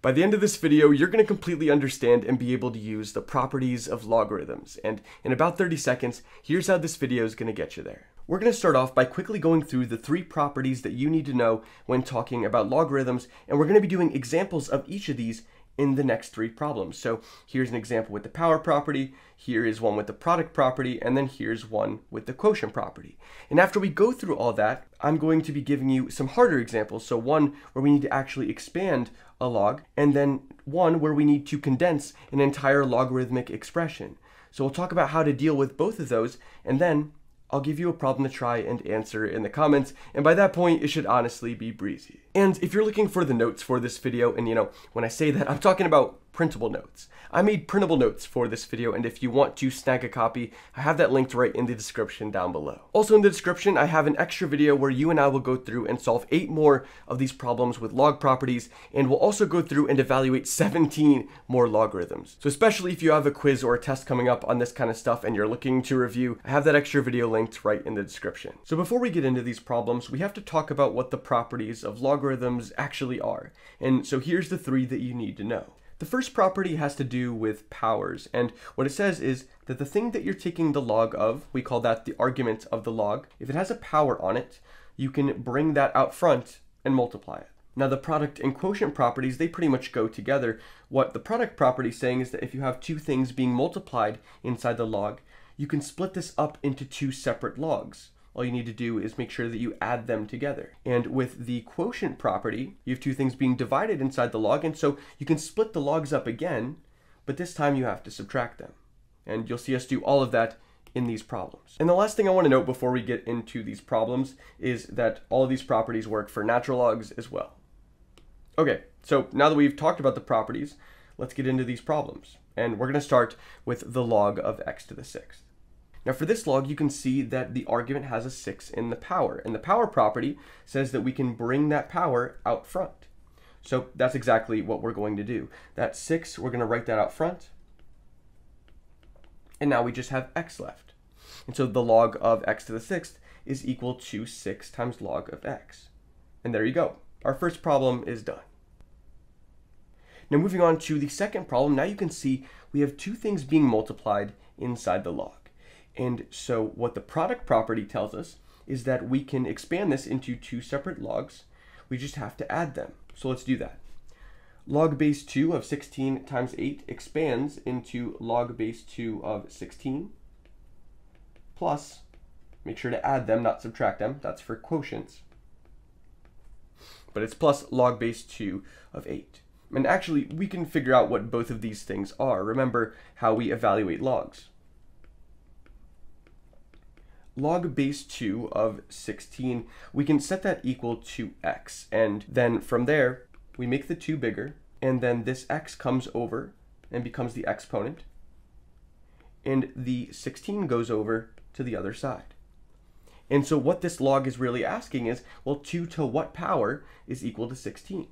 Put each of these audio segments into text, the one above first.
By the end of this video, you're going to completely understand and be able to use the properties of logarithms. And in about 30 seconds, here's how this video is going to get you there. We're going to start off by quickly going through the three properties that you need to know when talking about logarithms, and we're going to be doing examples of each of these in the next three problems. So here's an example with the power property, here is one with the product property, and then here's one with the quotient property. And after we go through all that, I'm going to be giving you some harder examples. So one where we need to actually expand a log, and then one where we need to condense an entire logarithmic expression. So we'll talk about how to deal with both of those, and then I'll give you a problem to try and answer in the comments, and by that point, it should honestly be breezy. And if you're looking for the notes for this video, and you know, when I say that, I'm talking about printable notes. I made printable notes for this video, and if you want to snag a copy, I have that linked right in the description down below. Also in the description, I have an extra video where you and I will go through and solve eight more of these problems with log properties, and we'll also go through and evaluate 17 more logarithms. So especially if you have a quiz or a test coming up on this kind of stuff and you're looking to review, I have that extra video linked right in the description. So before we get into these problems, we have to talk about what the properties of logarithms actually are. And so here's the three that you need to know. The first property has to do with powers, and what it says is that the thing that you're taking the log of, we call that the argument of the log, if it has a power on it, you can bring that out front and multiply it. Now the product and quotient properties, they pretty much go together. What the product property is saying is that if you have two things being multiplied inside the log, you can split this up into two separate logs all you need to do is make sure that you add them together. And with the quotient property, you have two things being divided inside the log, and so you can split the logs up again, but this time you have to subtract them. And you'll see us do all of that in these problems. And the last thing I want to note before we get into these problems is that all of these properties work for natural logs as well. Okay, so now that we've talked about the properties, let's get into these problems. And we're going to start with the log of x to the sixth. Now for this log, you can see that the argument has a 6 in the power, and the power property says that we can bring that power out front. So that's exactly what we're going to do. That 6, we're going to write that out front, and now we just have x left. And so the log of x to the sixth is equal to 6 times log of x. And there you go. Our first problem is done. Now moving on to the second problem, now you can see we have two things being multiplied inside the log. And so what the product property tells us is that we can expand this into two separate logs. We just have to add them. So let's do that. Log base 2 of 16 times 8 expands into log base 2 of 16 plus, make sure to add them, not subtract them. That's for quotients. But it's plus log base 2 of 8. And actually, we can figure out what both of these things are. Remember how we evaluate logs log base 2 of 16, we can set that equal to x. And then from there, we make the 2 bigger, and then this x comes over and becomes the exponent, and the 16 goes over to the other side. And so what this log is really asking is, well, 2 to what power is equal to 16?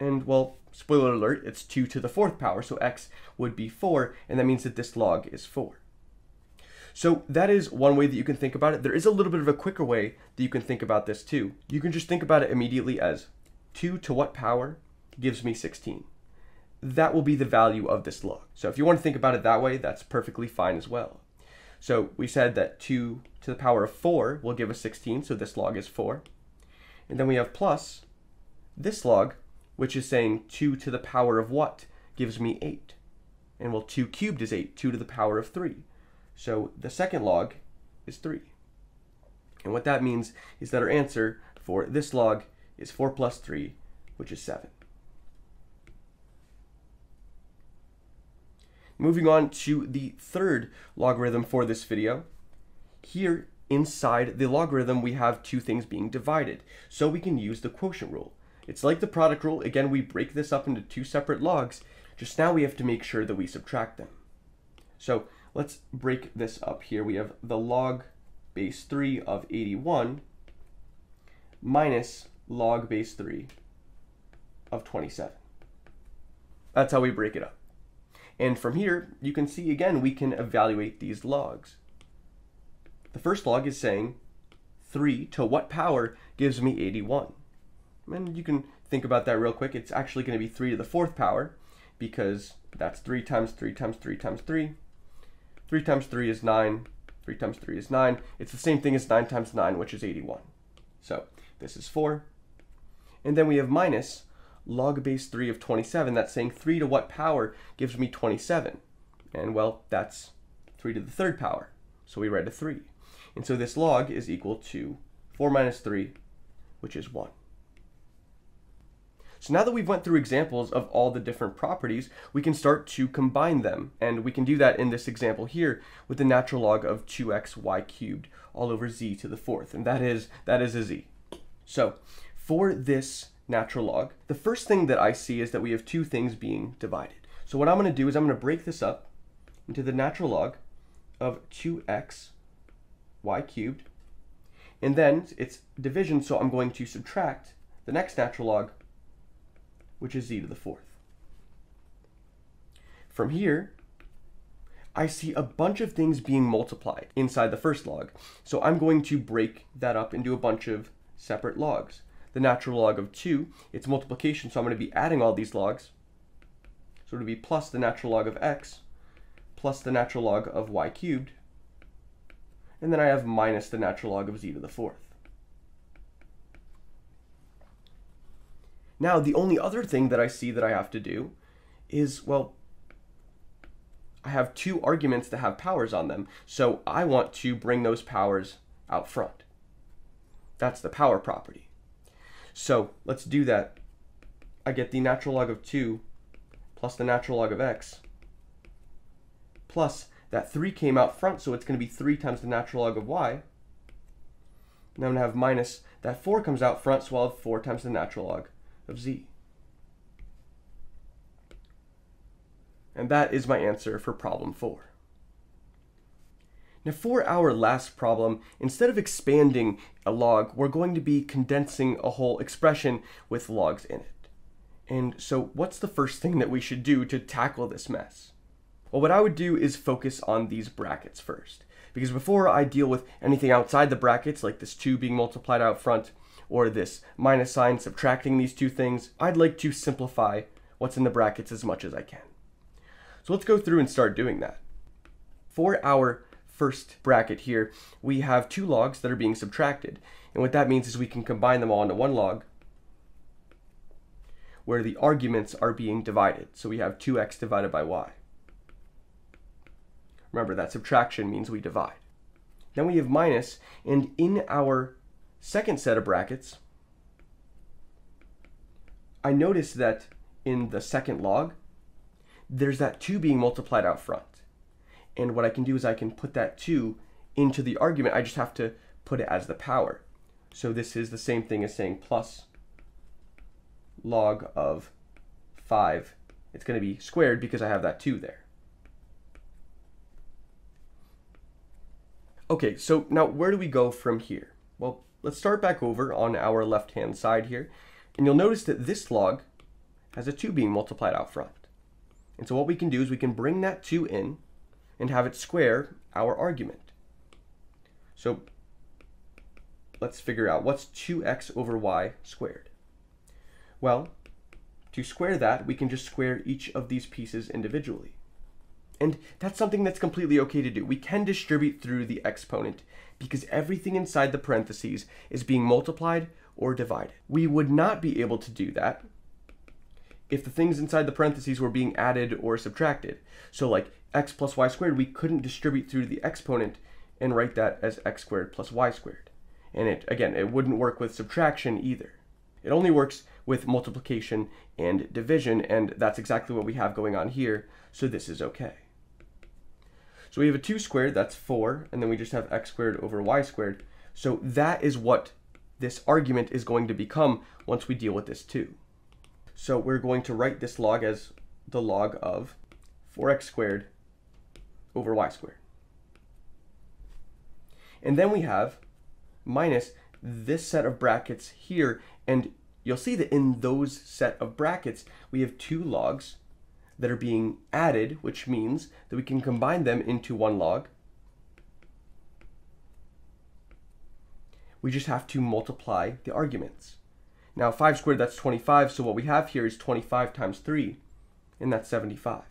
And well, spoiler alert, it's 2 to the fourth power, so x would be 4, and that means that this log is 4. So that is one way that you can think about it. There is a little bit of a quicker way that you can think about this too. You can just think about it immediately as 2 to what power gives me 16. That will be the value of this log. So if you want to think about it that way, that's perfectly fine as well. So we said that 2 to the power of 4 will give us 16, so this log is 4. And then we have plus this log, which is saying 2 to the power of what gives me 8. And well, 2 cubed is 8, 2 to the power of 3. So the second log is 3. And what that means is that our answer for this log is 4 plus 3, which is 7. Moving on to the third logarithm for this video. Here inside the logarithm we have two things being divided, so we can use the quotient rule. It's like the product rule, again we break this up into two separate logs, just now we have to make sure that we subtract them. So Let's break this up here. We have the log base 3 of 81 minus log base 3 of 27. That's how we break it up. And from here, you can see again, we can evaluate these logs. The first log is saying 3 to what power gives me 81. And you can think about that real quick. It's actually going to be 3 to the fourth power because that's 3 times 3 times 3 times 3. 3 times 3 is 9. 3 times 3 is 9. It's the same thing as 9 times 9, which is 81. So this is 4. And then we have minus log base 3 of 27. That's saying 3 to what power gives me 27? And well, that's 3 to the third power. So we write a 3. And so this log is equal to 4 minus 3, which is 1. So now that we've went through examples of all the different properties, we can start to combine them. And we can do that in this example here with the natural log of 2xy cubed all over z to the fourth. And that is, that is a z. So for this natural log, the first thing that I see is that we have two things being divided. So what I'm going to do is I'm going to break this up into the natural log of 2x y cubed. And then it's division, so I'm going to subtract the next natural log which is z to the fourth. From here, I see a bunch of things being multiplied inside the first log. So I'm going to break that up into a bunch of separate logs. The natural log of 2, it's multiplication, so I'm going to be adding all these logs. So it'll be plus the natural log of x plus the natural log of y cubed. And then I have minus the natural log of z to the fourth. Now, the only other thing that I see that I have to do is, well, I have two arguments that have powers on them, so I want to bring those powers out front. That's the power property. So let's do that. I get the natural log of 2 plus the natural log of x plus that 3 came out front, so it's going to be 3 times the natural log of y. Now I'm going to have minus that 4 comes out front, so I'll have 4 times the natural log of z. And that is my answer for problem 4. Now for our last problem, instead of expanding a log, we're going to be condensing a whole expression with logs in it. And so what's the first thing that we should do to tackle this mess? Well, what I would do is focus on these brackets first. Because before I deal with anything outside the brackets, like this 2 being multiplied out front, or this minus sign subtracting these two things, I'd like to simplify what's in the brackets as much as I can. So let's go through and start doing that. For our first bracket here, we have two logs that are being subtracted. And what that means is we can combine them all into one log where the arguments are being divided. So we have 2x divided by y. Remember that subtraction means we divide. Then we have minus, and in our second set of brackets, I notice that in the second log, there's that 2 being multiplied out front. And what I can do is I can put that 2 into the argument. I just have to put it as the power. So this is the same thing as saying plus log of 5. It's going to be squared because I have that 2 there. Okay, so now where do we go from here? Well, let's start back over on our left-hand side here. And you'll notice that this log has a 2 being multiplied out front. And so what we can do is we can bring that 2 in and have it square our argument. So let's figure out what's 2x over y squared. Well, to square that, we can just square each of these pieces individually. And that's something that's completely okay to do. We can distribute through the exponent because everything inside the parentheses is being multiplied or divided. We would not be able to do that if the things inside the parentheses were being added or subtracted. So like x plus y squared, we couldn't distribute through the exponent and write that as x squared plus y squared. And it again, it wouldn't work with subtraction either. It only works with multiplication and division, and that's exactly what we have going on here, so this is okay. So we have a 2 squared, that's 4, and then we just have x squared over y squared. So that is what this argument is going to become once we deal with this 2. So we're going to write this log as the log of 4x squared over y squared. And then we have minus this set of brackets here, and you'll see that in those set of brackets, we have two logs that are being added, which means that we can combine them into one log. We just have to multiply the arguments. Now 5 squared, that's 25, so what we have here is 25 times 3, and that's 75.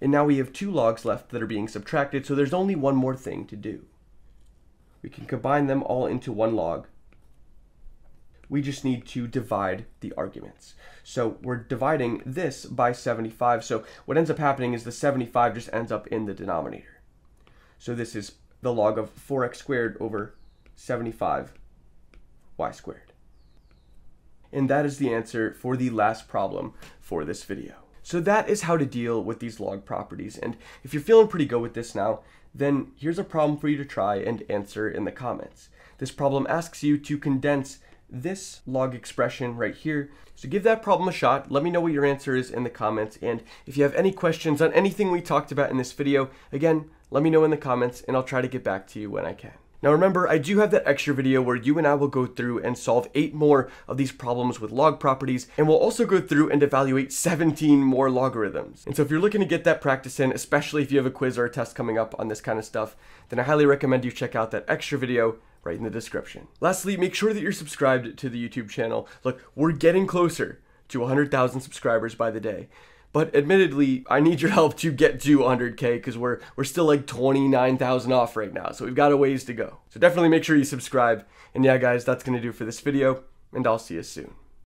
And now we have two logs left that are being subtracted, so there's only one more thing to do. We can combine them all into one log. We just need to divide the arguments. So we're dividing this by 75, so what ends up happening is the 75 just ends up in the denominator. So this is the log of 4x squared over 75 y squared. And that is the answer for the last problem for this video. So that is how to deal with these log properties. And if you're feeling pretty good with this now, then here's a problem for you to try and answer in the comments. This problem asks you to condense this log expression right here. So give that problem a shot. Let me know what your answer is in the comments. And if you have any questions on anything we talked about in this video, again, let me know in the comments and I'll try to get back to you when I can. Now remember, I do have that extra video where you and I will go through and solve 8 more of these problems with log properties, and we'll also go through and evaluate 17 more logarithms. And so if you're looking to get that practice in, especially if you have a quiz or a test coming up on this kind of stuff, then I highly recommend you check out that extra video right in the description. Lastly, make sure that you're subscribed to the YouTube channel. Look, we're getting closer to 100,000 subscribers by the day. But admittedly, I need your help to get to 100k because we're we're still like 29,000 off right now. So we've got a ways to go. So definitely make sure you subscribe. And yeah, guys, that's going to do for this video, and I'll see you soon.